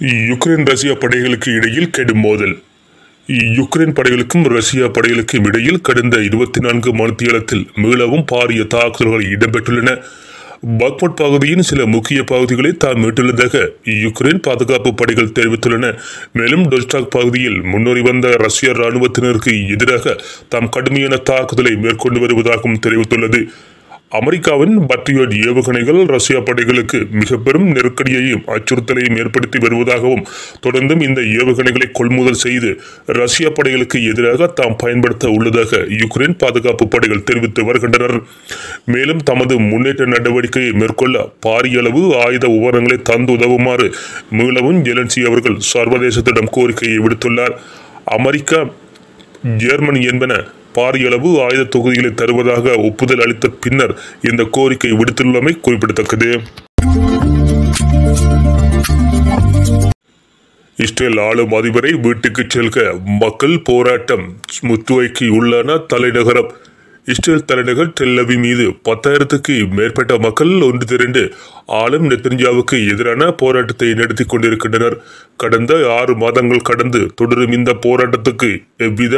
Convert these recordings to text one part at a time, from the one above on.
Ukraine Russia படைகளுக்கு இடையில் கெடும் மோதல். யுக்ரைன் படைகளுக்கும் ரஷ்யா படைகளுக்கும் இடையில் கடந்த இருபத்தி நான்கு மணித்தியாலத்தில் மீளவும் பாரிய தாக்குதல்கள் இடம்பெற்றுள்ளன. பக்மட் பகுதியின் சில முக்கிய பகுதிகளை தாம் மீட்டுள்ளதாக யுக்ரைன் பாதுகாப்பு படைகள் தெரிவித்துள்ளன. மேலும் டொஸ்டாக் பகுதியில் முன்னோறி வந்த ரஷ்ய ராணுவத்தினருக்கு எதிராக தாம் கடுமையான தாக்குதலை மேற்கொண்டு வருவதாகவும் தெரிவித்துள்ளது. அமெரிக்காவின் பட்ரியோட் ஏவுகணைகள் ரஷ்யா படைகளுக்கு மிக பெரும் நெருக்கடியையும் அச்சுறுத்தலையும் ஏற்படுத்தி வருவதாகவும் தொடர்ந்தும் இந்த ஏவுகணைகளை கொள்முதல் செய்து ரஷ்யா படைகளுக்கு எதிராக தாம் பயன்படுத்த உள்ளதாக யுக்ரைன் பாதுகாப்பு படைகள் தெரிவித்து வருகின்றனர். மேலும் தமது முன்னேற்ற நடவடிக்கையை மேற்கொள்ள பாரிய அளவு ஆயுத உபகரணங்களை தந்து உதவுமாறு மீளவும் ஜெலன்சி அவர்கள் சர்வதேசத்திடம் கோரிக்கையை விடுத்துள்ளார். அமெரிக்கா ஜெர்மனி என்பன பாரியளவு ஆயுத தொகுதிகளை தருவதாக ஒப்புதல் அளித்த பின்னர் இந்த கோரிக்கை விடுத்துள்ளமை குறிப்பிடத்தக்கது. இஸ்ரேல் ஆளும் அதிபரை வீட்டுக்கு செல்க மக்கள் போராட்டம் முத்துவைக்கு உள்ளான தலைநகரம். இஸ்ரேல் தலைநகர் டெல்லவி மீது பத்தாயிரத்துக்கு மேற்பட்ட மக்கள் ஒன்று திரண்டு ஆளும் நெத்தன்ஜாவுக்கு எதிரான போராட்டத்தை நடத்தி கொண்டிருக்கின்றனர். கடந்த ஆறு மாதங்கள் கடந்து தொடரும் இந்த போராட்டத்துக்கு எவ்வித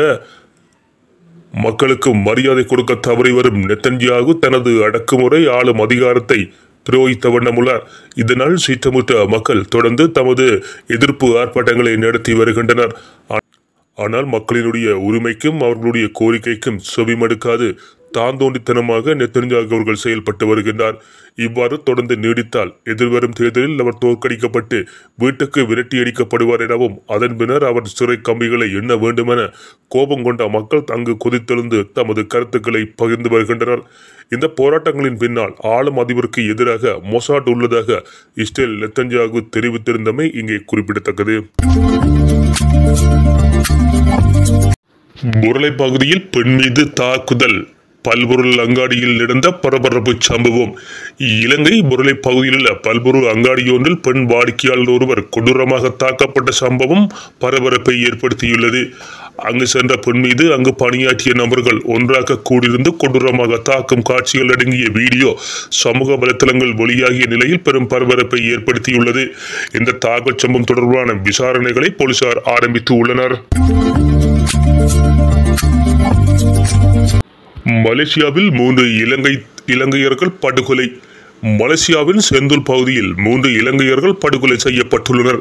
மக்களுக்கு மரியாதை கொடுக்க தவறி வரும் நெத்தன்ஜியாகு தனது அடக்குமுறை ஆளும் அதிகாரத்தை பிரயோகித்த வண்ணமுள்ளார். இதனால் சீற்றமுற்ற மக்கள் தொடர்ந்து தமது எதிர்ப்பு ஆர்ப்பாட்டங்களை நடத்தி வருகின்றனர். ஆனால் மக்களினுடைய உரிமைக்கும் அவர்களுடைய கோரிக்கைக்கும் செவிமடுக்காது. தாந்தோண்டித்தனமாக நெத்தன்ஜாகு அவர்கள் செயல்பட்டு வருகின்றார். இவ்வாறு தொடர்ந்து நீடித்தால் எதிர்வரும் தேர்தலில் அவர் தோற்கடிக்கப்பட்டு வீட்டுக்கு விரட்டியடிக்கப்படுவார் எனவும் அதன் பின்னர் அவர் சிறை கம்பிகளை எண்ண வேண்டுமென கோபம் கொண்ட மக்கள் அங்கு கொதித்தெழுந்து தமது கருத்துக்களை பகிர்ந்து வருகின்றனர். இந்த போராட்டங்களின் பின்னால் ஆளும் அதிபருக்கு எதிராக மொசாட் உள்ளதாக இஸ்ரேல் நெத்தன்ஜாகு தெரிவித்திருந்தமை இங்கே குறிப்பிடத்தக்கது. முரளை பகுதியில் பெண் மீது தாக்குதல். பல்பொருள் அங்காடியில் நடந்த பரபரப்பு சம்பவம். இலங்கை முரளை பகுதியில் உள்ள பல்பொருள் அங்காடியொன்றில் பெண் வாடிக்கையாளர் ஒருவர் கொடூரமாக தாக்கப்பட்ட சம்பவம் பரபரப்பை ஏற்படுத்தியுள்ளது. அங்கு சென்ற பெண் மீது அங்கு பணியாற்றிய நபர்கள் ஒன்றாக கூடியிருந்து கொடூரமாக தாக்கும் காட்சிகள் அடங்கிய வீடியோ சமூக வலைத்தளங்கள் வெளியாகிய நிலையில் பெரும் பரபரப்பை ஏற்படுத்தியுள்ளது. இந்த தாக்கல் சம்பவம் தொடர்பான விசாரணைகளை போலீசார் ஆரம்பித்து உள்ளனர். மலேசியாவில் மூன்று இலங்கை இலங்கையர்கள் படுகொலை. மலேசியாவின் செந்தூல் பகுதியில் மூன்று இலங்கையர்கள் படுகொலை செய்யப்பட்டுள்ளனர்.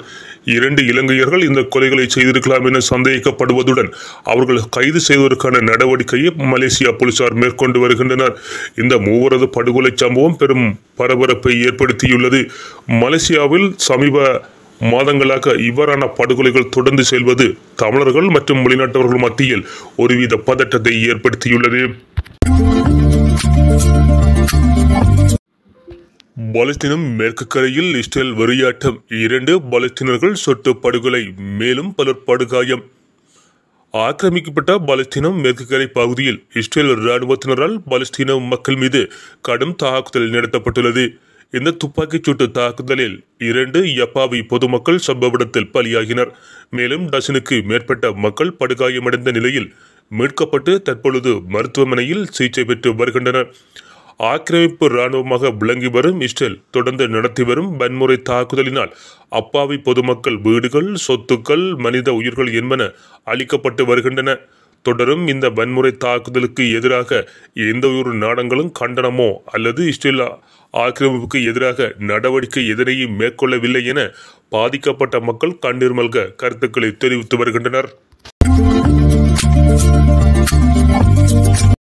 இரண்டு இலங்கையர்கள் இந்த கொலைகளை செய்திருக்கலாம் என சந்தேகிக்கப்படுவதுடன் அவர்கள் கைது செய்வதற்கான நடவடிக்கையை மலேசியா போலீசார் மேற்கொண்டு வருகின்றனர். இந்த மூவரது படுகொலை சம்பவம் பெரும் பரபரப்பை ஏற்படுத்தியுள்ளது. மலேசியாவில் சமீப மாதங்களாக இவ்வாறான படுகொலைகள் தொடர்ந்து செல்வது தமிழர்கள் மற்றும் வெளிநாட்டவர்கள் மத்தியில் ஒருவித பதட்டத்தை ஏற்படுத்தியுள்ளது. பலஸ்தீனம் மேற்கு கரையில் இஸ்ரேல் வெறியாட்டம். இரண்டு பலஸ்தீனர்கள் சொட்டு படுகொலை மேலும் பலர் படுகாயம். ஆக்கிரமிக்கப்பட்ட பலஸ்தீனம் மேற்கு கரை பகுதியில் இஸ்ரேல் இராணுவத்தினரால் பலஸ்தீன மக்கள் மீது கடும் தாக்குதல் நடத்தப்பட்டுள்ளது. இந்த துப்பாக்கிச் சூட்டு தாக்குதலில் இரண்டு யப்பாவி பொதுமக்கள் சம்பவ இடத்தில் பலியாகினர். மேலும் டசனுக்கு மேற்பட்ட மக்கள் படுகாயமடைந்த நிலையில் மீட்கப்பட்டு தற்பொழுது மருத்துவமனையில் சிகிச்சை பெற்று வருகின்றனர். ஆக்கிரமிப்பு இராணுவமாக விளங்கி வரும் இஸ்ரேல் தொடர்ந்து நடத்தி வரும் வன்முறை தாக்குதலினால் அப்பாவி பொதுமக்கள் வீடுகள் சொத்துக்கள் மனித உயிர்கள் என்பன அளிக்கப்பட்டு வருகின்றன. தொடரும் இந்த வன்முறை தாக்குதலுக்கு எதிராக எந்த ஒரு நாடங்களும் கண்டனமோ அல்லது இஸ்ரேல் ஆக்கிரமிப்புக்கு எதிராக நடவடிக்கை எதனையும் மேற்கொள்ளவில்லை என பாதிக்கப்பட்ட மக்கள் கண்ணீர் மல்க கருத்துக்களை தெரிவித்து வருகின்றனர். 嗯。